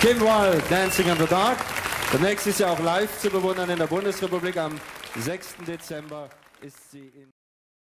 Kim Wall, Dancing in the Dark. Der nächste ist ja auch live zu bewundern in der Bundesrepublik. Am 6. Dezember ist sie in